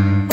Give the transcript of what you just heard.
Mm-hmm.